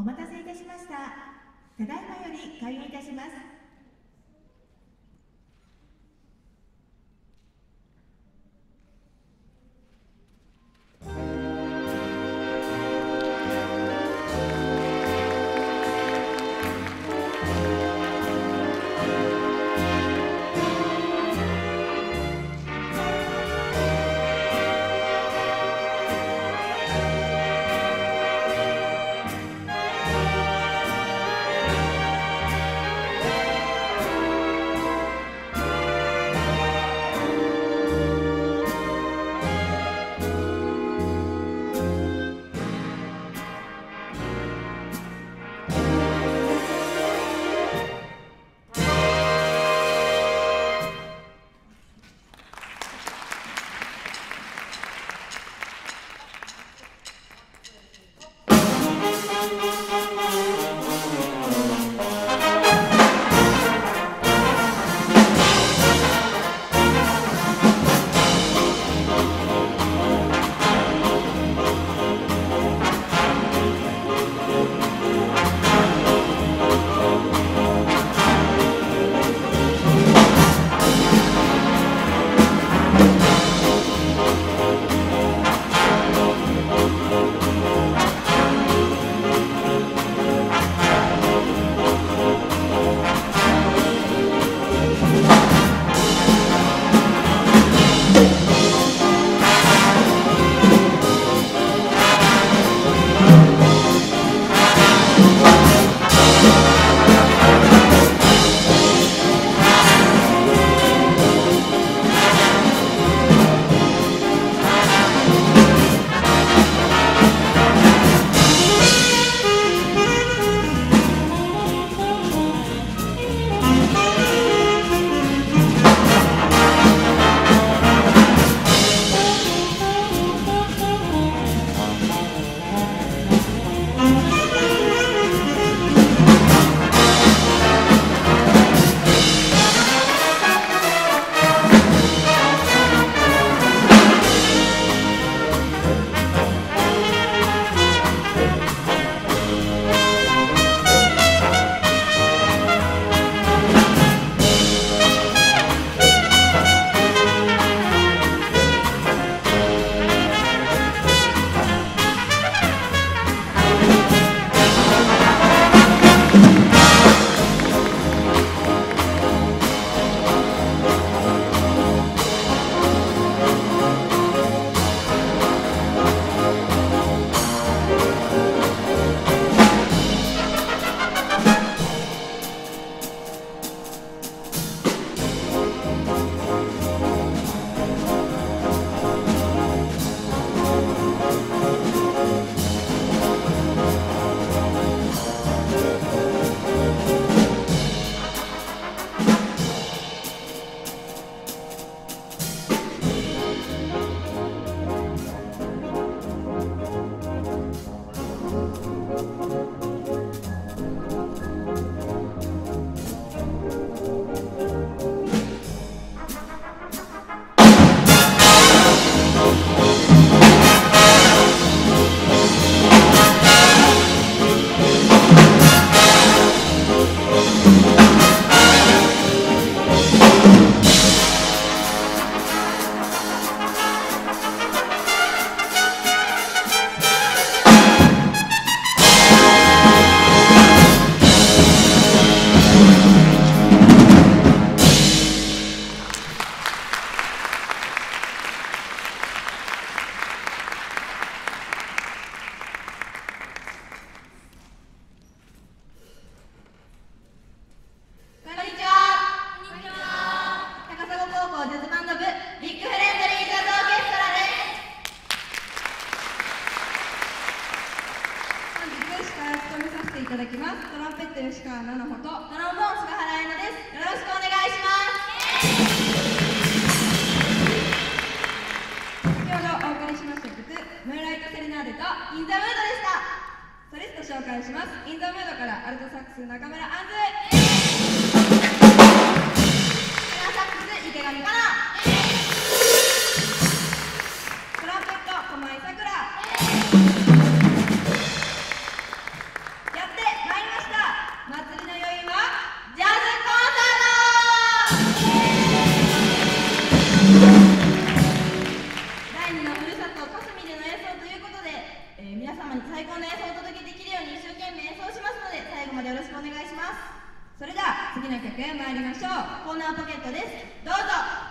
お待たせいたしました。ただいまより開演いたします。演奏をお届けできるように一生懸命演奏しますので最後までよろしくお願いします。それでは次の曲へ参りましょう。コーナーポケットです。どうぞ。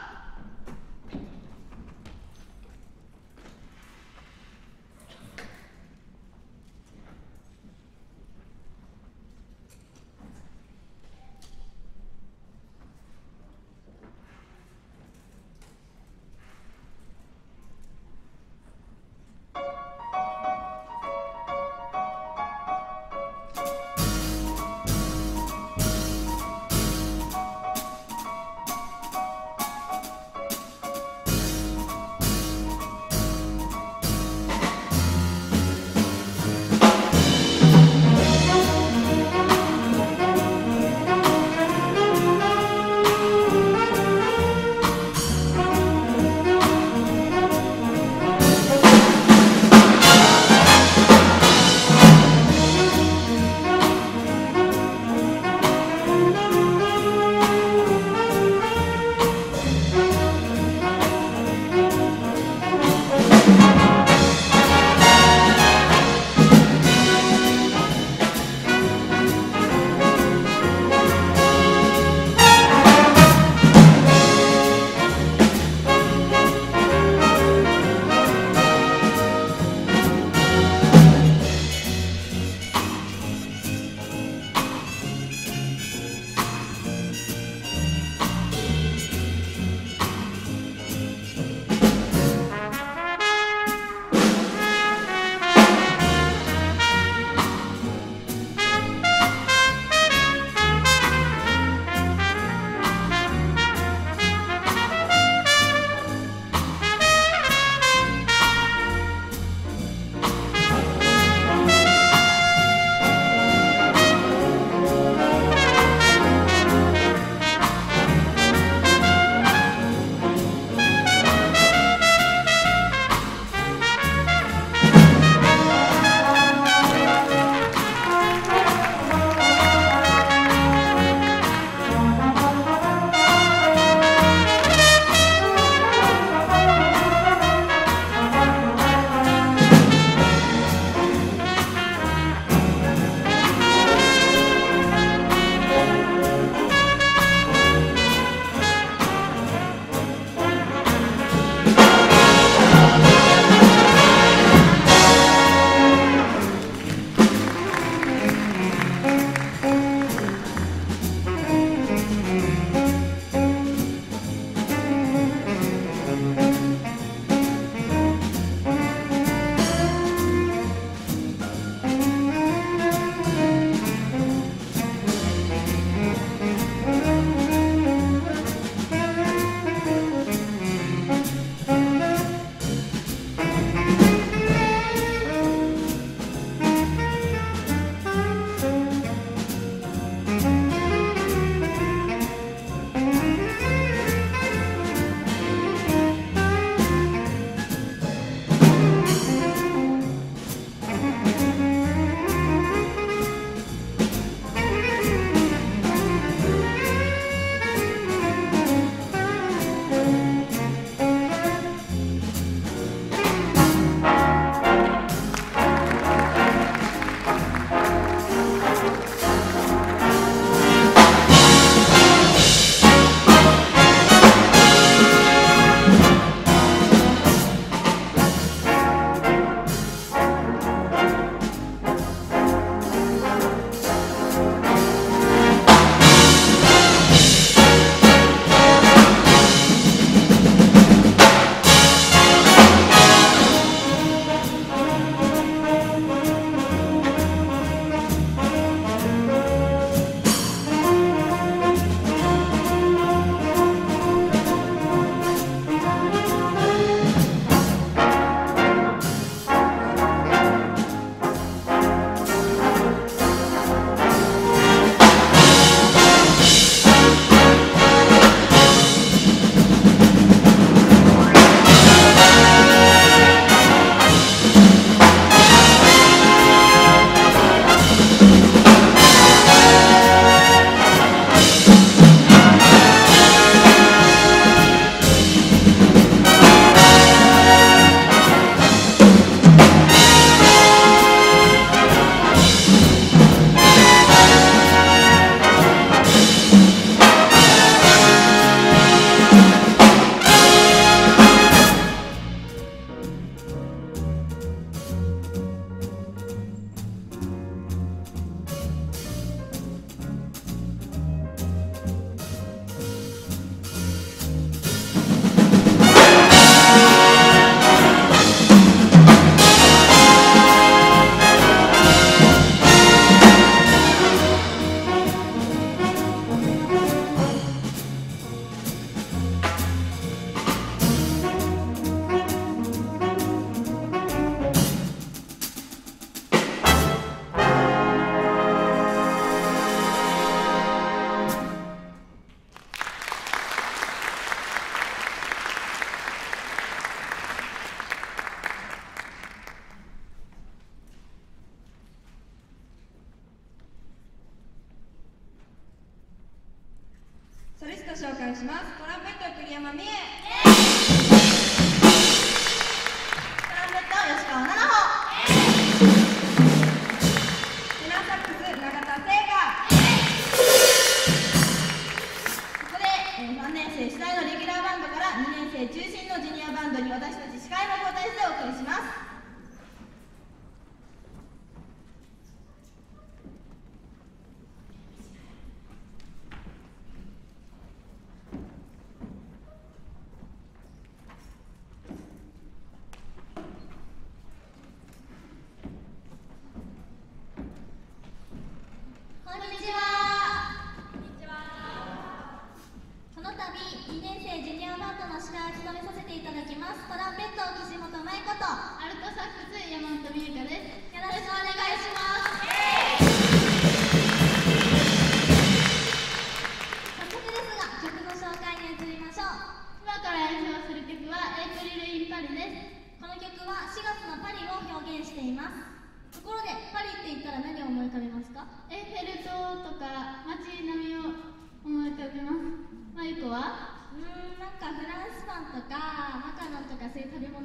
主代のレギュラーバンドから2年生中心のジュニアバンドに私たち司会の交代してお送りします。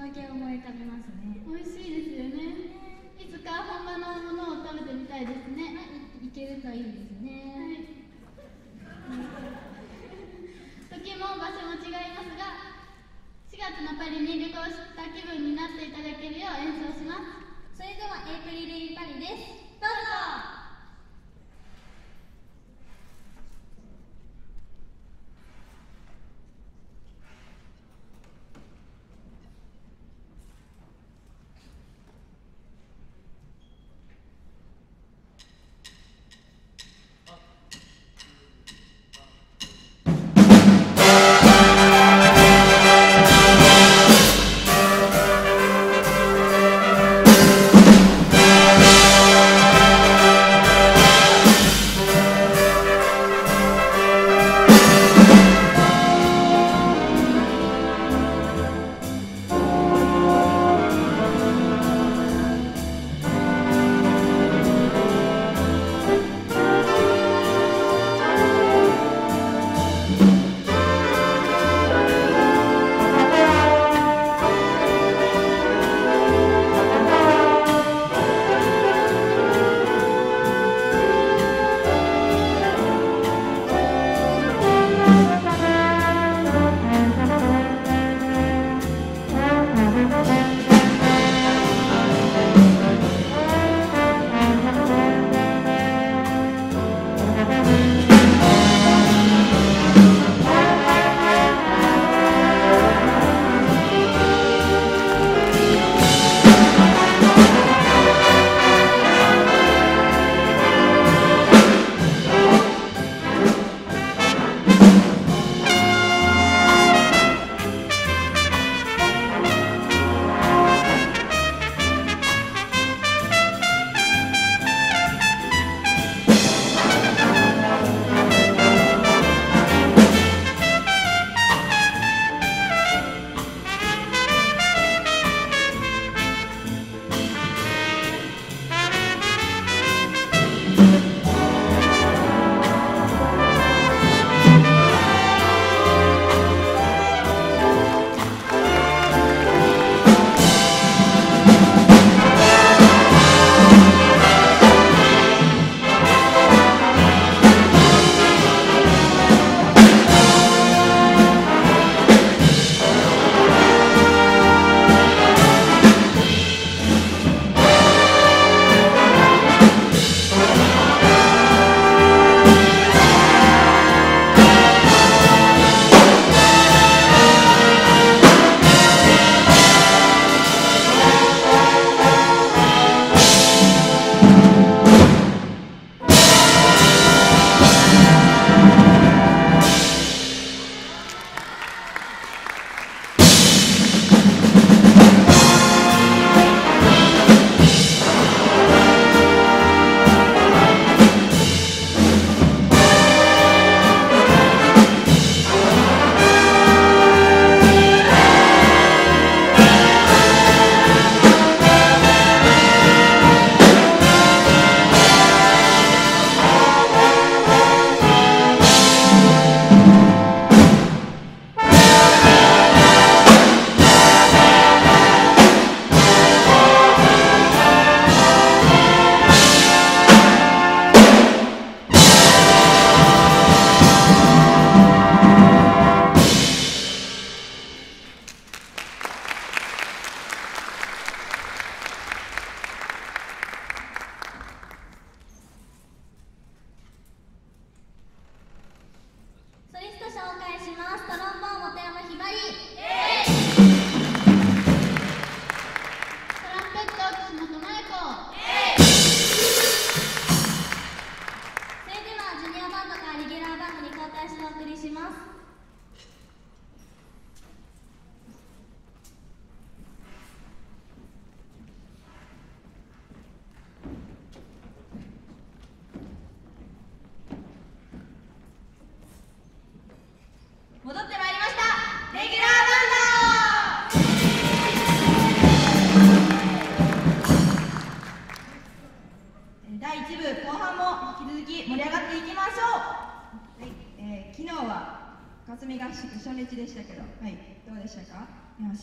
だけ思い浮かびますね美味しいですよね、ね、いつか本場のものを食べてみたいですね、はい、いけるといいですね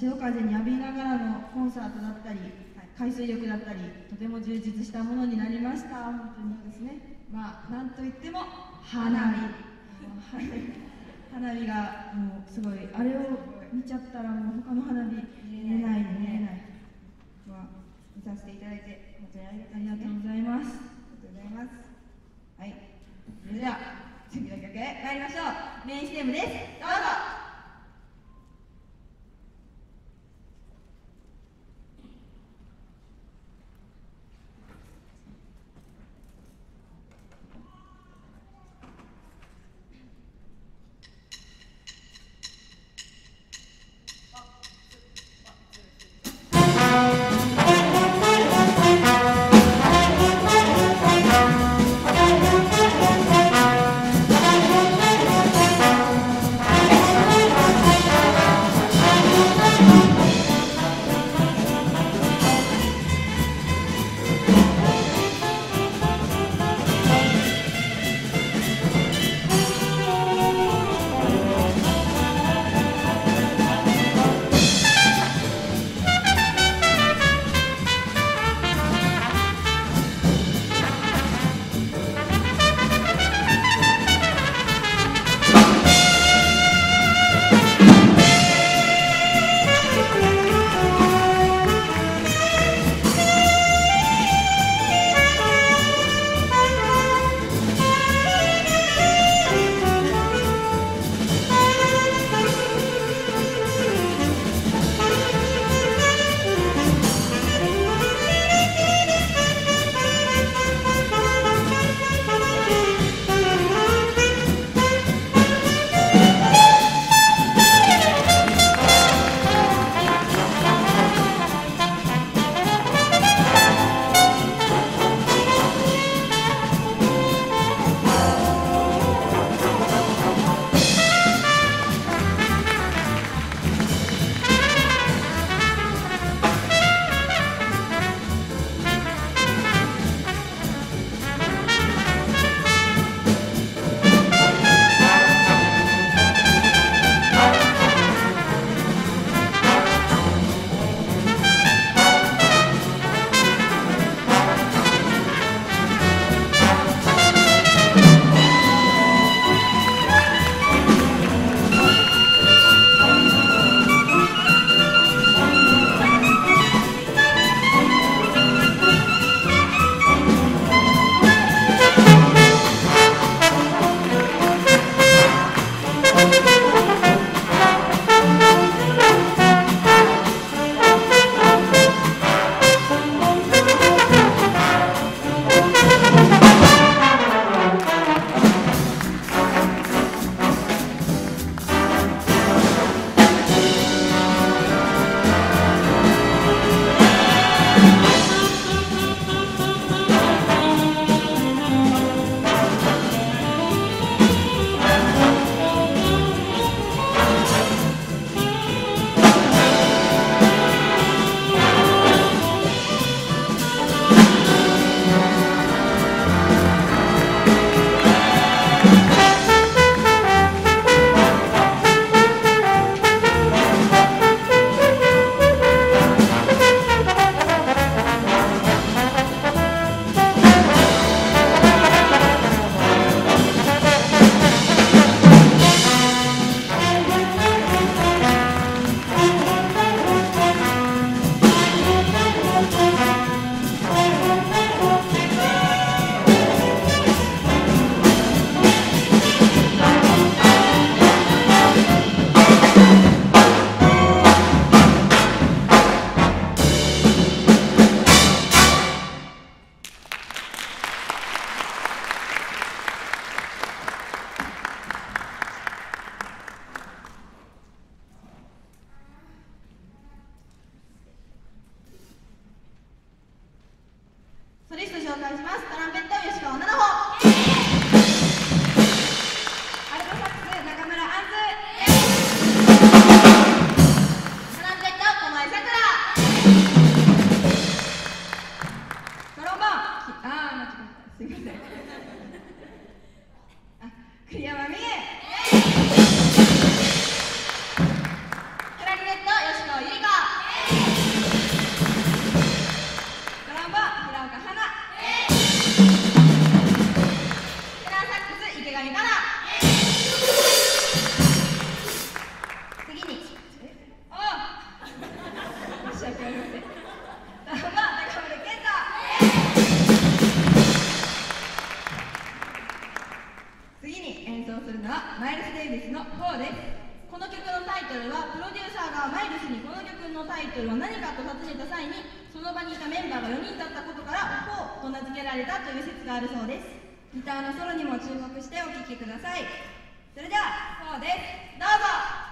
潮風に浴びながらのコンサートだったり、海水浴だったりとても充実したものになりました。本当にですね。まあなんといっても花火。花火。がもうすごいあれを見ちゃったらもう他の花火見れない。見れないまあ見させていただいて本当にありがとうございます。ありがとうございます。はい。それでは次の曲へ参りましょう。メインステムです。どうぞソリス注目してお聴きください。それではそうです。どうぞ。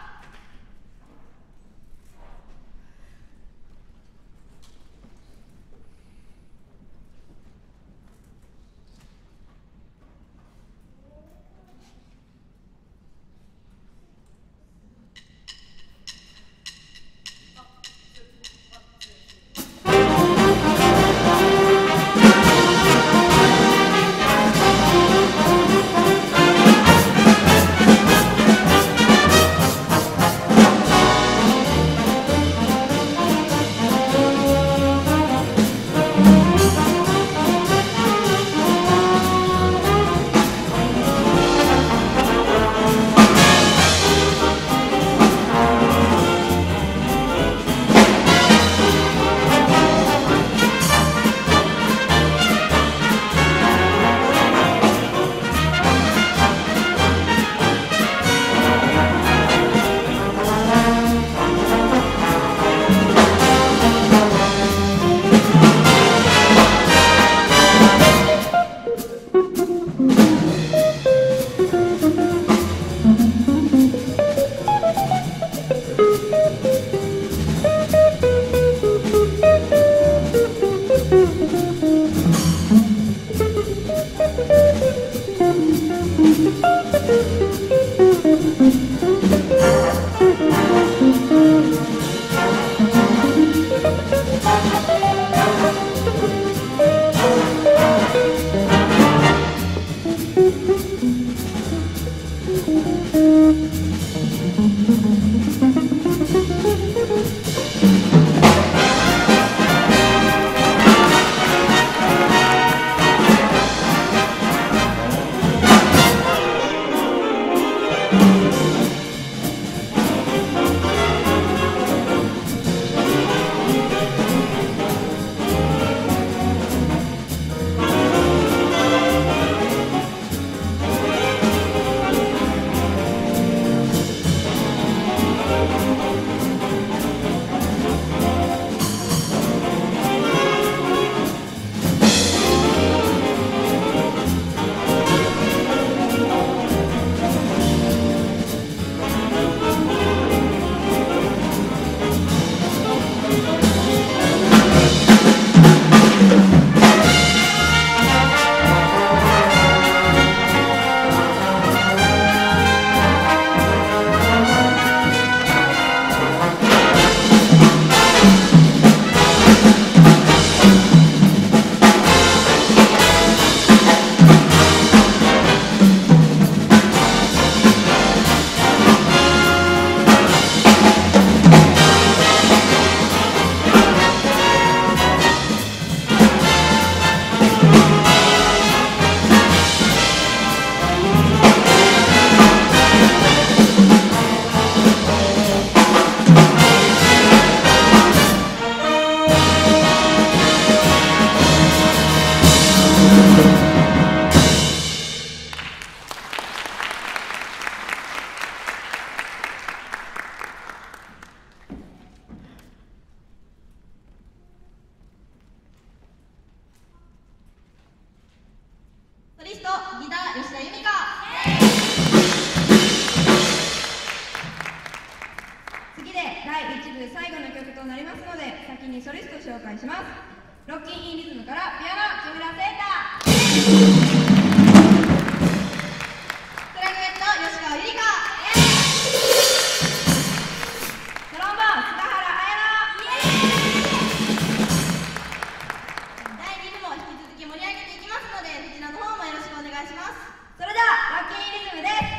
それではラッキーリズムです。